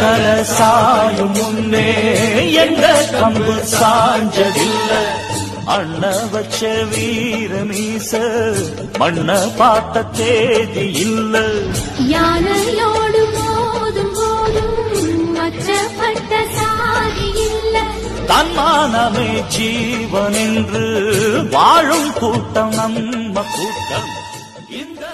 கலசாயும் முன்னே எந்த கம்பு சாஞ்சதில்லை. அண்ண வச்ச வீரமீச மண்ண பார்த்த தேதி இல்ல. யானையோடு மோதும் போதும் அச்சப்பட்ட சாதி இல்ல. தன்மானமே ஜீவன் என்று வாழும் கூட்டம் நம்ம கூட்டம். இந்த